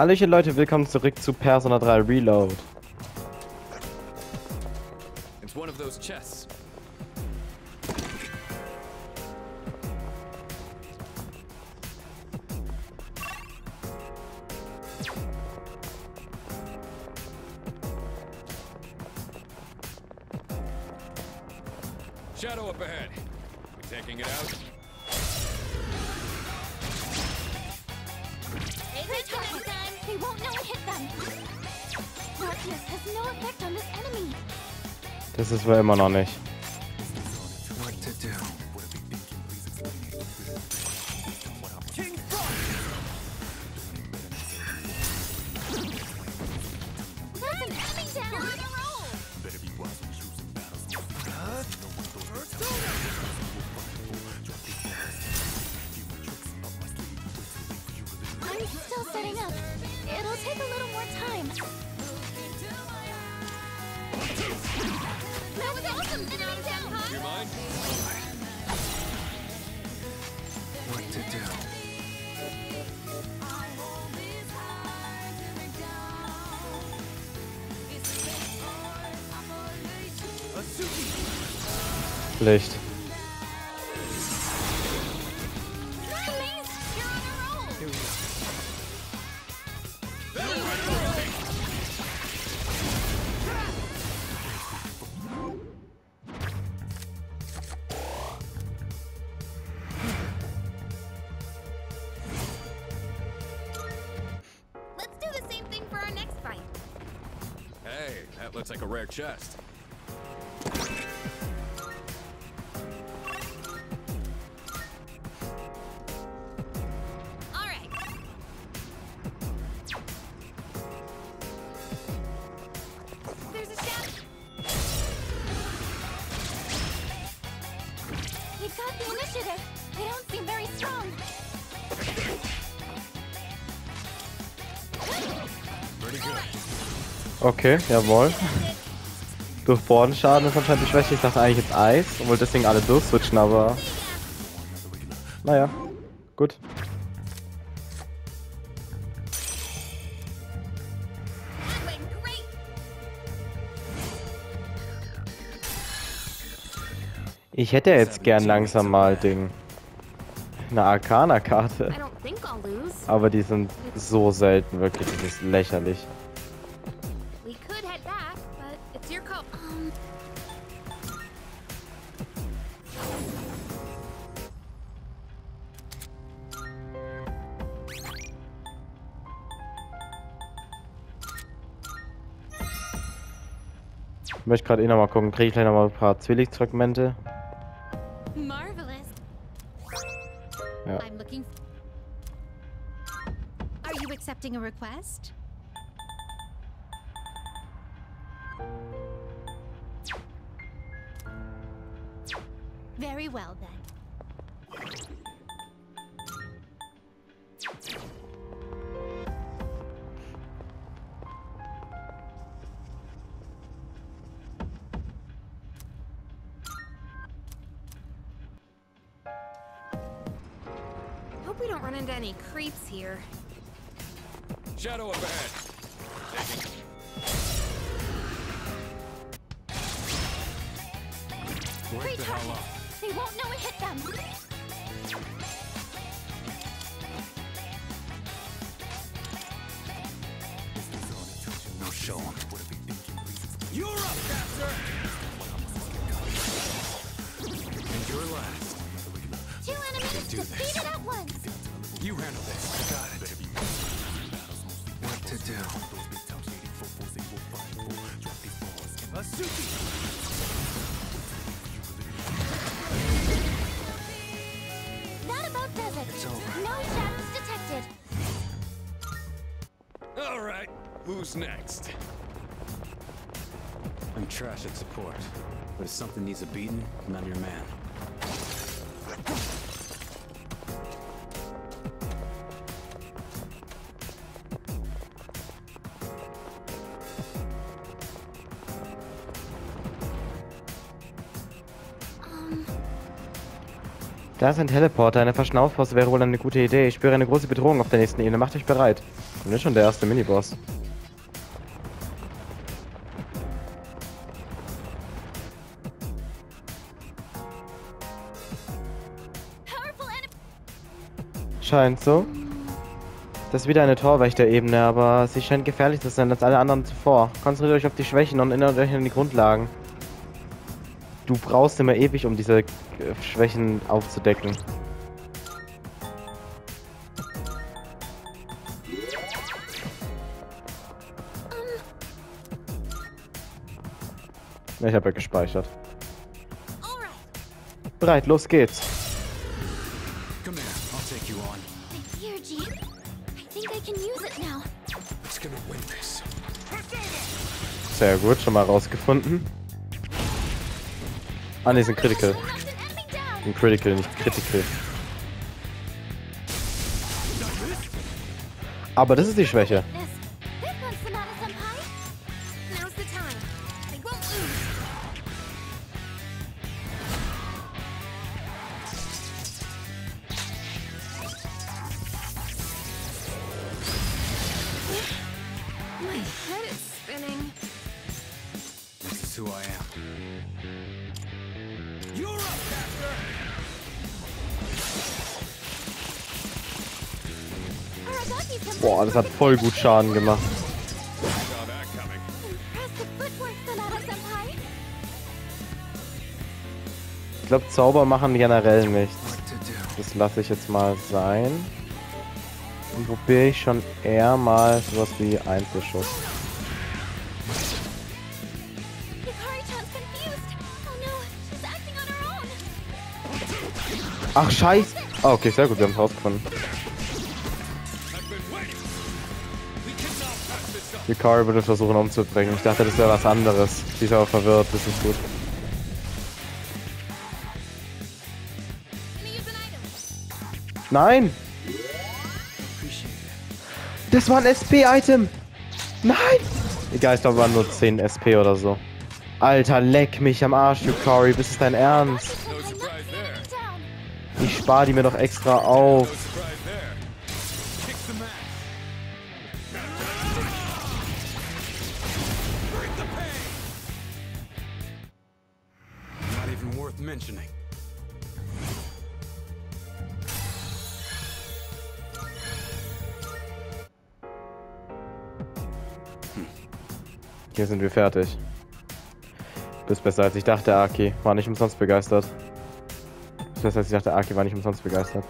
Hallöchen Leute, willkommen zurück zu Persona 3 Reload. It's one of those chests. Wir immer noch nicht. Fight. Hey, that looks like a rare chest. Okay, jawohl. Durch Bodenschaden ist anscheinend die Schwäche. Ich dachte eigentlich jetzt Eis und wollte deswegen alle durchswitchen, aber naja, gut. Ich hätte jetzt gern langsam mal Ding. Eine Arcana-Karte. Aber die sind so selten, wirklich. Das ist lächerlich. Möchte gerade eh nochmal gucken. Kriege ich gleich nochmal ein paar Zwillingsfragmente? Ja. I'm looking. Are you accepting a request? Very well then. Here. Shadow up ahead. Taking. Wake Great the hell target. up. They won't know it hit them. No show 'em. You're up, Captor! And you're last. Two enemies defeated at once. You handle this. I got it. What to do? That about does it. It's over. No shadows detected. All right, who's next? I'm trash at support. But if something needs a beating, I'm your man. Da ist ein Teleporter, eine Verschnaufposte wäre wohl eine gute Idee. Ich spüre eine große Bedrohung auf der nächsten Ebene. Macht euch bereit. Und ist schon der erste Miniboss. Scheint so. Das ist wieder eine Torwächter-Ebene, aber sie scheint gefährlich zu sein als alle anderen zuvor. Konzentriert euch auf die Schwächen und erinnert euch an die Grundlagen. Du brauchst immer ewig, um diese Schwächen aufzudecken. Ich habe ja gespeichert. Bereit, los geht's. Come here, I'll take you on. Thanks here, G. I think I can use it now. It's gonna win this. Sehr gut, schon mal rausgefunden. Ah, ne, sind Critical. Ein Critical, nicht Critical. Aber das ist die Schwäche. Hat voll gut Schaden gemacht. Ich glaube, Zauber machen generell nichts. Das lasse ich jetzt mal sein. Und probiere ich schon eher mal sowas wie Einzelschuss. Ach, scheiß! Ah, okay, sehr gut, wir haben es rausgefunden. Up. Hikari würde versuchen umzubringen. Ich dachte, das wäre was anderes. Sie ist aber verwirrt, das ist gut. Nein! Das war ein SP-Item! Nein! Egal, ich glaube, waren nur 10 SP oder so. Alter, leck mich am Arsch, Yukari. Bist es dein Ernst? Ich spare die mir doch extra auf. Hier sind wir fertig. Bist besser als ich dachte, Aki. War nicht umsonst begeistert. Bist besser als ich dachte, Aki war nicht umsonst begeistert.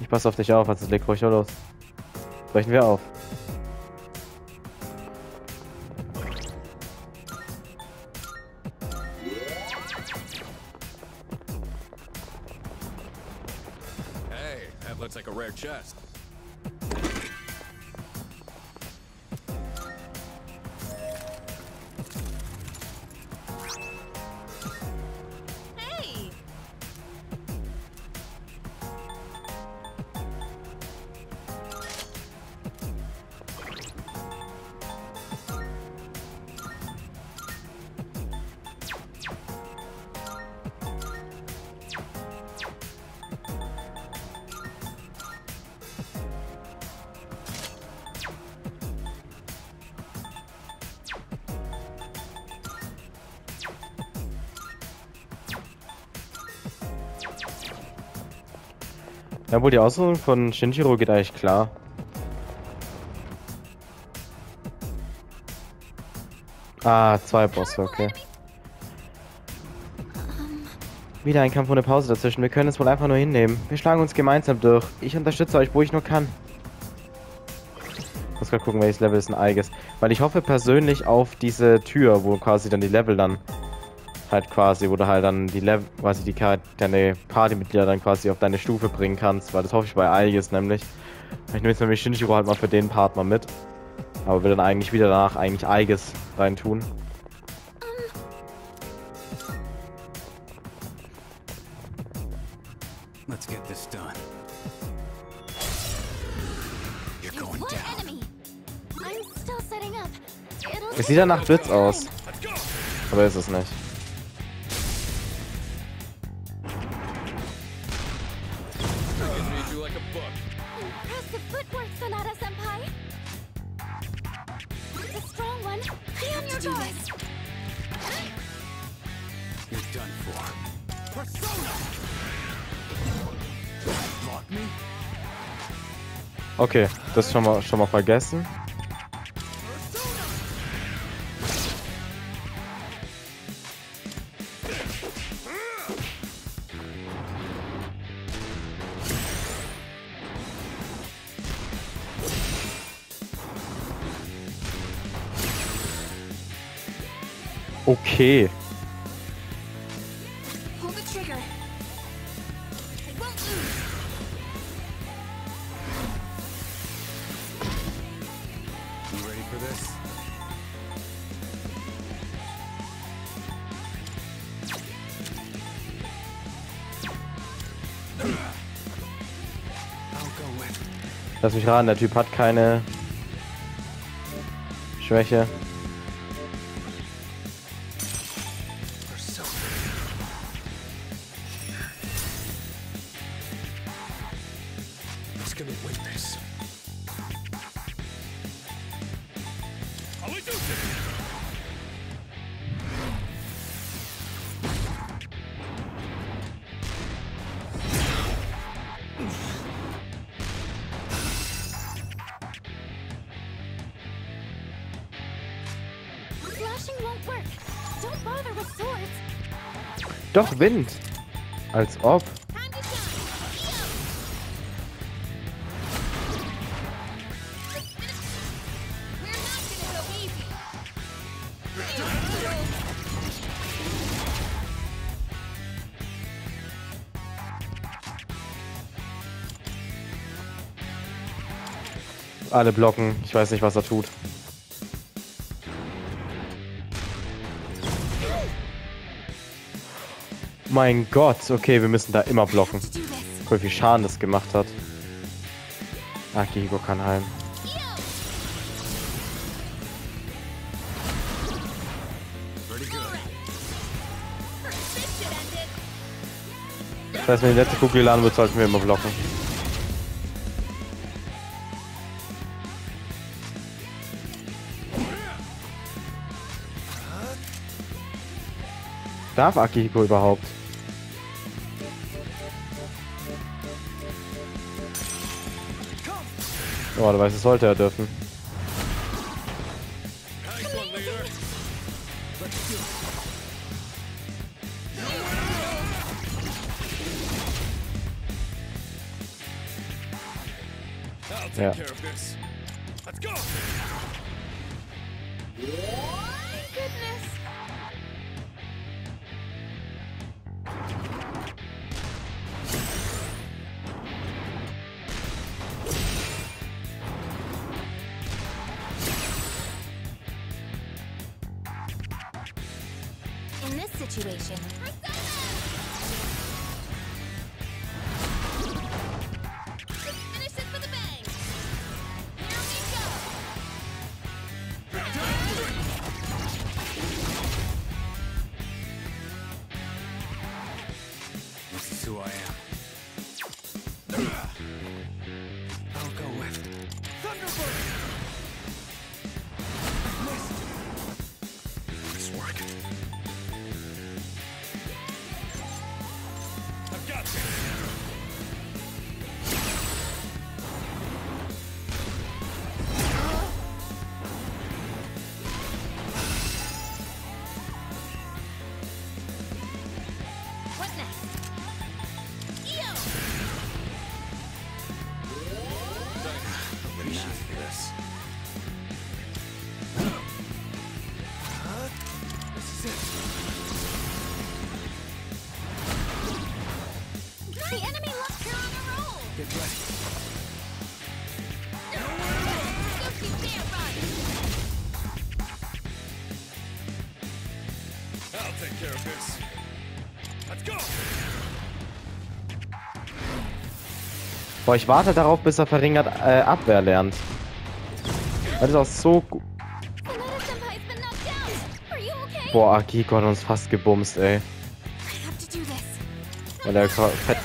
Ich passe auf dich auf, also leg ruhig los. Brechen wir auf. Hey, that looks like a rare chest. Ja, wohl die Ausrüstung von Shinjiro geht eigentlich klar. Ah, zwei Bosse, okay. Wieder ein Kampf ohne Pause dazwischen. Wir können es wohl einfach nur hinnehmen. Wir schlagen uns gemeinsam durch. Ich unterstütze euch, wo ich nur kann. Ich muss gerade gucken, welches Level ist ein Eiges. Weil ich hoffe persönlich auf diese Tür, wo quasi dann die Level dann halt quasi, wo du halt dann die Level, quasi die Char- deine Partymitglieder dann quasi auf deine Stufe bringen kannst, weil das hoffe ich bei Eiges nämlich. Ich nehme jetzt nämlich Shinjiro halt mal für den Part mal mit. Aber will dann eigentlich wieder danach eigentlich Eiges reintun. Let's get this done. You're going One down. enemy. I'm still setting up. It'll Es sieht ja nach Blitz aus. Aber ist es nicht. Like a book. Impressive footwork, Sonata Senpai. It's a strong one. Be on your guard. You're done for. Persona! Block me? Okay, das schon mal, schon mal vergessen. With. Lass mich raten, der Typ hat keine Schwäche. Doch, Wind. Als ob. Alle blocken. Ich weiß nicht, was er tut. Mein Gott. Okay, wir müssen da immer blocken. Wie viel Schaden das gemacht hat. Akihiko kann heim. Das heißt, wenn die letzte Kugel geladen wird, sollten wir immer blocken. Darf Akihiko überhaupt? Oh, du weißt, sollte er dürfen. Situation, Boah, ich warte darauf, bis er verringert äh, Abwehr lernt. Das ist auch so gut. Boah, Akihiko hat uns fast gebumst, ey. Weil er fett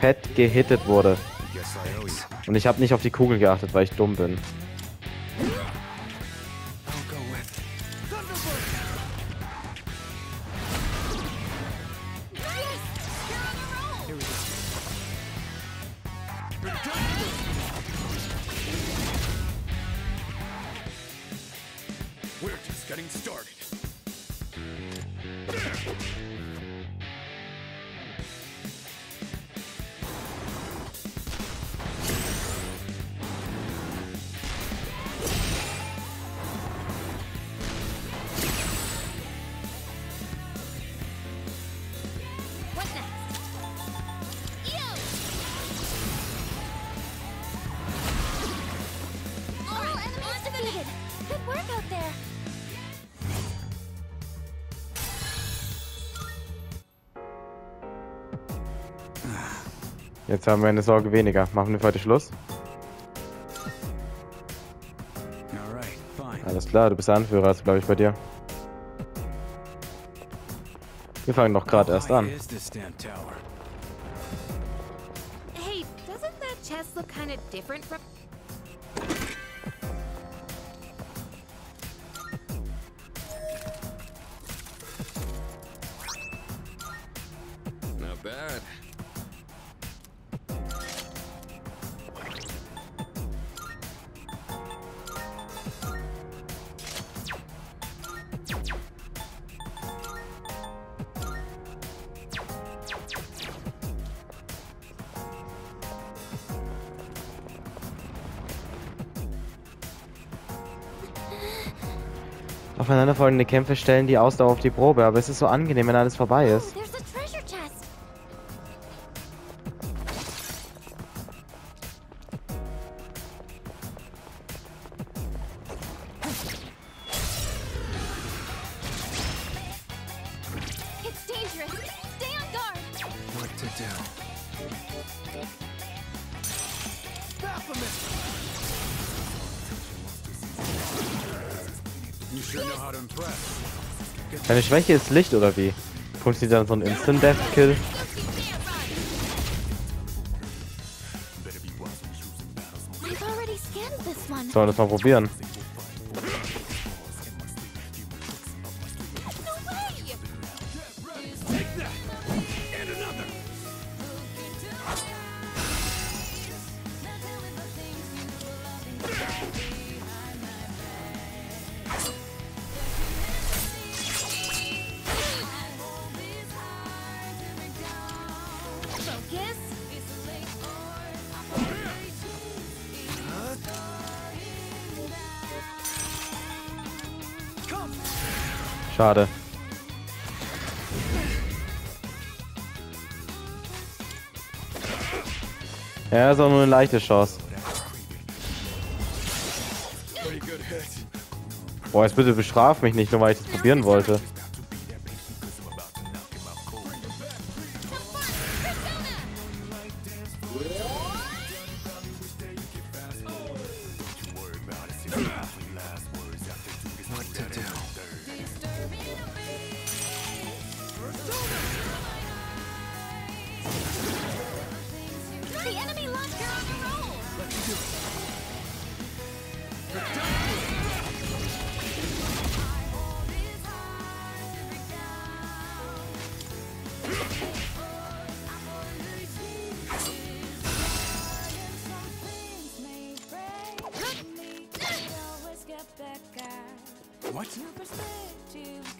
fett gehittet wurde. Und ich habe nicht auf die Kugel geachtet, weil ich dumm bin. Jetzt haben wir eine Sorge weniger. Machen wir für heute Schluss? Alles klar, du bist Anführer, also glaube ich bei dir. Wir fangen doch gerade erst an. Hey, doesn't that chest look kind of different from... Aufeinanderfolgende Kämpfe stellen die Ausdauer auf die Probe, aber es ist so angenehm, wenn alles vorbei ist. Deine Schwäche ist Licht oder wie? Funktioniert dann so ein Instant Death Kill? Sollen wir das mal probieren? Ja, ist auch nur eine leichte Chance. Boah, jetzt bitte bestraf mich nicht, nur weil ich das probieren wollte.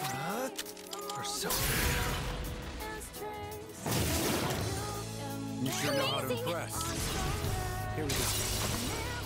What? Or so. You sure know how to Amazing. impress. Here we go.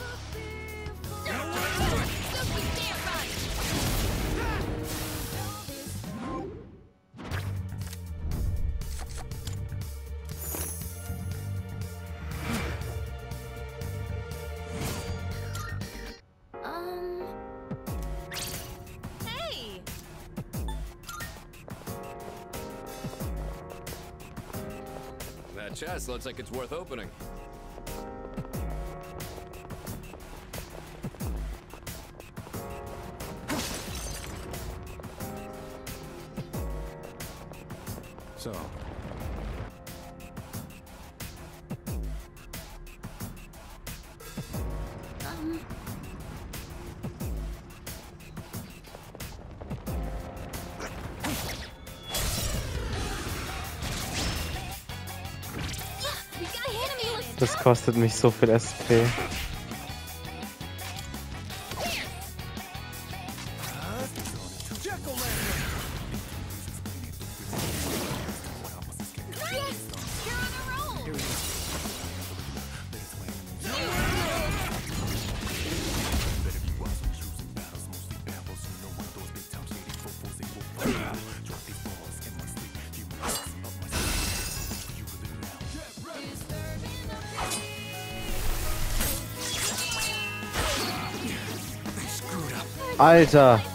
Chest looks like it's worth opening. So. das kostet mich so viel SP. Alter.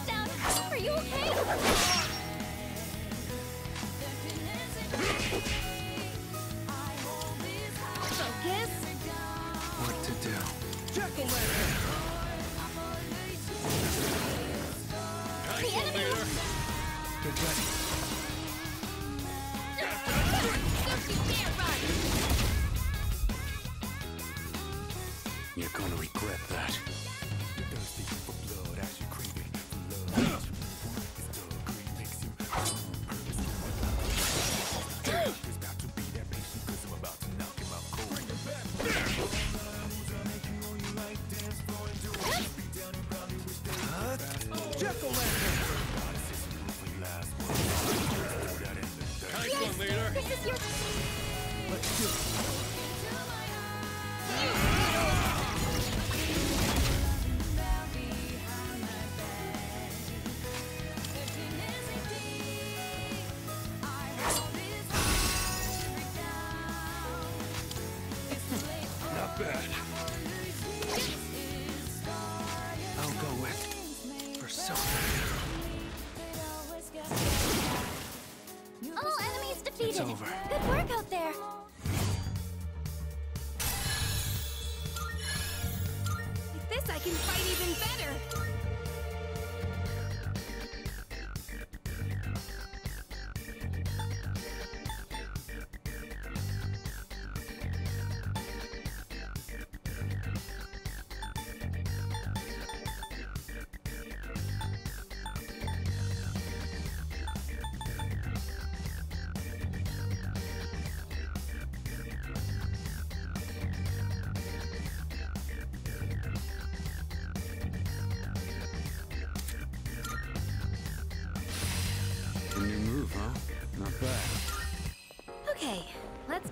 I can fight even better!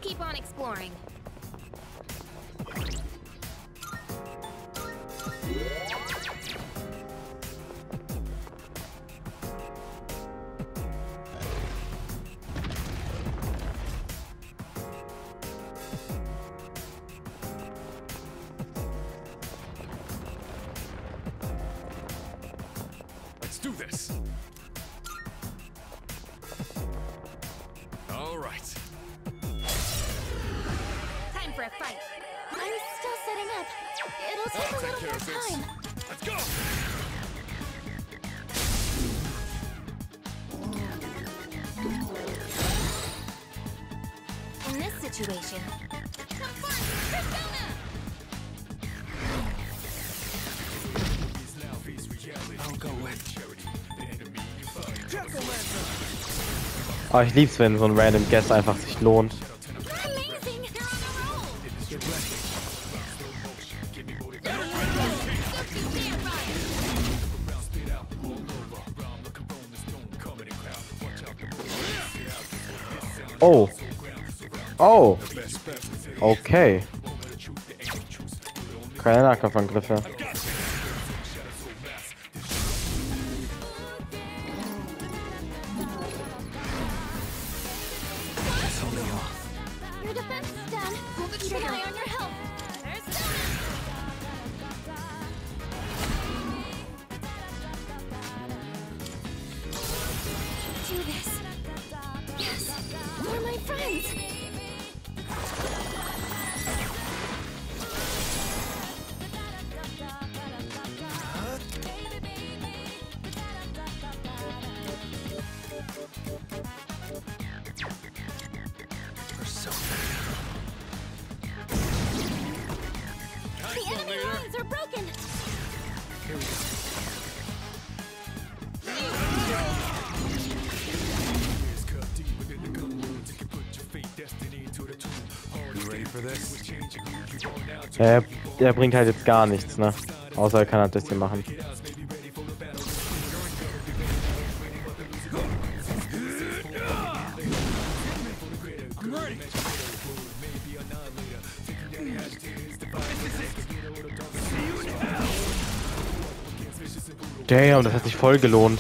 Let's keep on exploring. Let's do this! physics. Time. Let's go! In this situation, have fun, Persona! Oh, ich lieb's, wenn so ein random Guest einfach sich lohnt. Oh. Oh. Okay. Keine Nahkampfangriffe. Er, er bringt halt jetzt gar nichts, ne? Außer er kann halt das hier machen. Damn, das hat sich voll gelohnt.